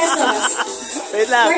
pesos. Wait lang.